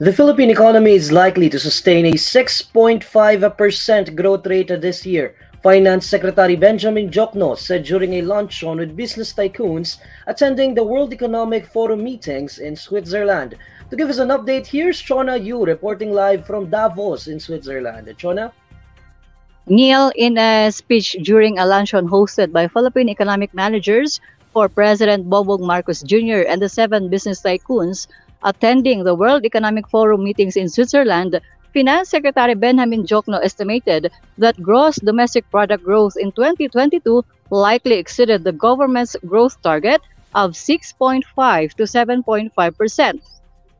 The Philippine economy is likely to sustain a 6.5% growth rate this year. Finance Secretary Benjamin Jokno said during a luncheon with business tycoons attending the World Economic Forum meetings in Switzerland. To give us an update, here's Chona Yu reporting live from Davos in Switzerland. Chona? Neil, in a speech during a luncheon hosted by Philippine economic managers for President Bongbong Marcos Jr. and the seven business tycoons, attending the World Economic Forum meetings in Switzerland, Finance Secretary Benjamin Jokno estimated that gross domestic product growth in 2022 likely exceeded the government's growth target of 6.5 to 7.5 percent.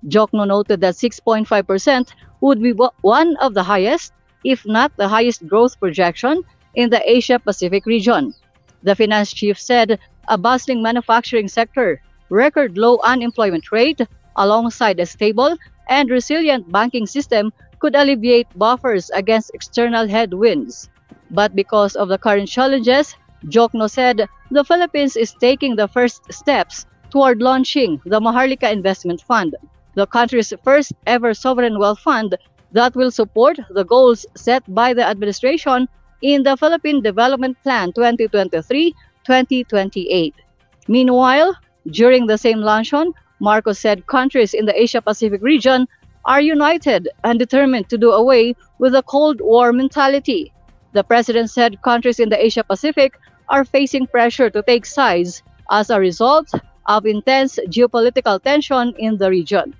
Jokno noted that 6.5 percent would be one of the highest, if not the highest growth projection in the Asia Pacific region. The finance chief said a bustling manufacturing sector, record low unemployment rate, alongside a stable and resilient banking system could alleviate buffers against external headwinds. But because of the current challenges, Jokno said the Philippines is taking the first steps toward launching the Maharlika Investment Fund, the country's first ever sovereign wealth fund that will support the goals set by the administration in the Philippine Development Plan 2023-2028. Meanwhile, during the same luncheon, Marcos said countries in the Asia Pacific region are united and determined to do away with the Cold War mentality. The president said countries in the Asia Pacific are facing pressure to take sides as a result of intense geopolitical tension in the region.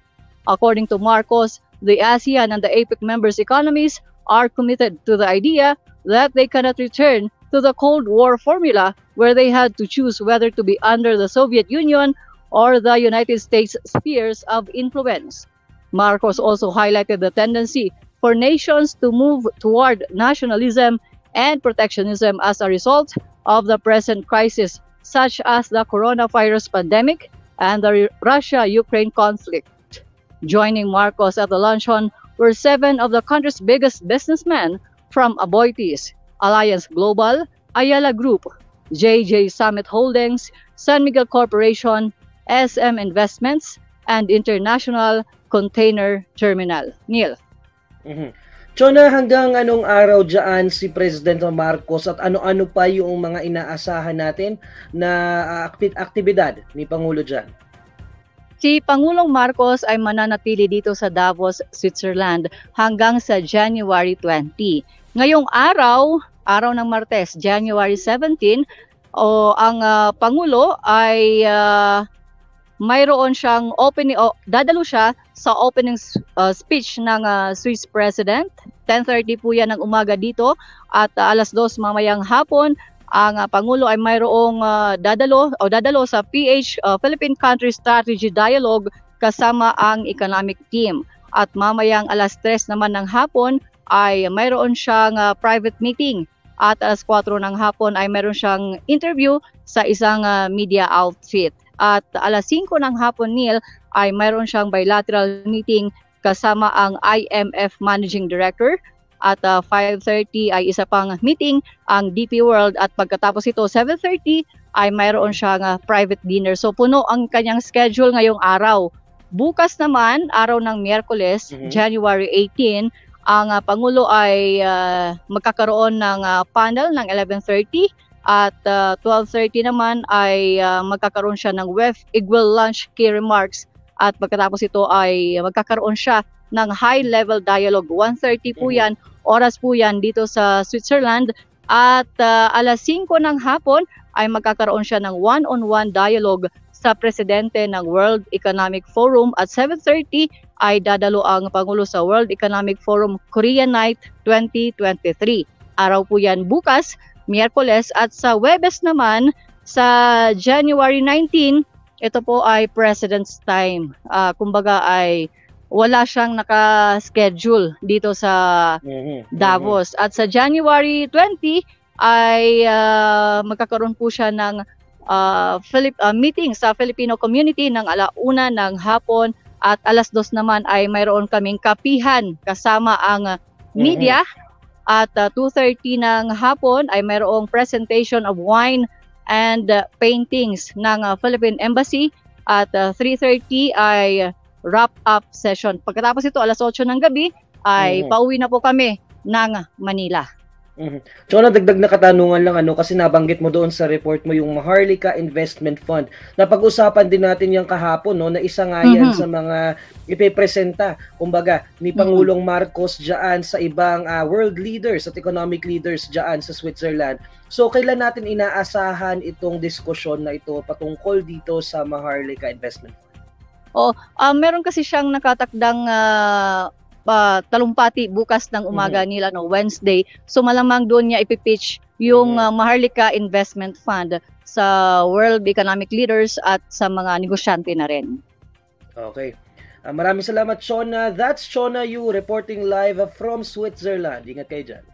According to Marcos, the ASEAN and the APEC members' economies are committed to the idea that they cannot return to the Cold War formula where they had to choose whether to be under the Soviet Union or the United States spheres of influence. Marcos also highlighted the tendency for nations to move toward nationalism and protectionism as a result of the present crisis, such as the coronavirus pandemic and the Russia Ukraine conflict. Joining Marcos at the luncheon were seven of the country's biggest businessmen from Aboitiz, Alliance Global, Ayala Group, JJ Summit Holdings, San Miguel Corporation, SM Investments, and International Container Terminal. Neil. Mm-hmm. Chona, hanggang anong araw dyan si President Marcos at ano-ano pa yung mga inaasahan natin na aktibidad ni Pangulo dyan? Si Pangulong Marcos ay mananatili dito sa Davos, Switzerland hanggang sa January 20. Ngayong araw, araw ng Martes, January 17, o ang uh, Pangulo ay uh, mayroon siyang opening o dadalo siya sa opening uh, speech ng uh, Swiss President. 10:30 po 'yan ng umaga dito at uh, alas 2 mamayang hapon ang uh, pangulo ay mayroong uh, dadalo o dadalo sa PH uh, Philippine Country Strategy Dialogue kasama ang economic team. At mamayang alas 3 naman ng hapon ay mayroon siyang uh, private meeting at alas 4 ng hapon ay mayroon siyang interview sa isang uh, media outfit. At alas 5 ng hapon, Neil, ay mayroon siyang bilateral meeting kasama ang IMF Managing Director at uh, 5.30 ay isa pang meeting ang DP World at pagkatapos ito 7.30 ay mayroon siyang uh, private dinner. So puno ang kanyang schedule ngayong araw. Bukas naman, araw ng Miyerkules, mm-hmm. January 18, ang uh, Pangulo ay uh, magkakaroon ng uh, panel ng 11.30 at uh, 12.30 naman ay uh, magkakaroon siya ng WEF Equal Lunch Key Remarks at pagkatapos ito ay magkakaroon siya ng high-level dialogue. 1.30 po mm-hmm. yan, oras po yan dito sa Switzerland at uh, alas 5 ng hapon ay magkakaroon siya ng one-on-one dialogue sa presidente ng World Economic Forum at 7.30 ay dadalo ang Pangulo sa World Economic Forum Korea Night 2023. Araw po yan bukas Miyerkules at sa Webes naman sa January 19, ito po ay President's Time. Uh, kumbaga ay wala siyang naka-schedule dito sa mm-hmm. Davos. At sa January 20 ay uh, magkakaroon po siya ng uh, Philip, uh, meeting sa Filipino community ng alauna ng hapon at alas dos naman ay mayroon kaming kapihan kasama ang media mm-hmm. At uh, 2.30 ng hapon ay mayroong presentation of wine and uh, paintings ng uh, Philippine Embassy. At uh, 3.30 ay wrap-up session. Pagkatapos ito, alas 8 ng gabi, ay Mhm. pauwi na po kami ng Manila. Mhm. So, dagdag na katanungan lang ano kasi nabanggit mo doon sa report mo yung Maharlika Investment Fund. Napag-usapan din natin yung kahapon no na isa nga yan Mhm. sa mga ipepresenta kumbaga ni Mhm. Pangulong Marcos diyan sa ibang ah, world leaders at economic leaders diyan sa Switzerland. So kailan natin inaasahan itong diskusyon na ito patungkol dito sa Maharlika Investment Fund? Ah, meron kasi siyang nakatakdang ah, ah, talumpati bukas ng umaga nila no Wednesday. So malamang doon niya ipipitch yung Mhm. ah, Maharlika Investment Fund sa world economic leaders at sa mga negosyante na rin. Okay. Ah, maraming salamat Shona. That's Shona Yu reporting live from Switzerland. Ingat kayo dyan.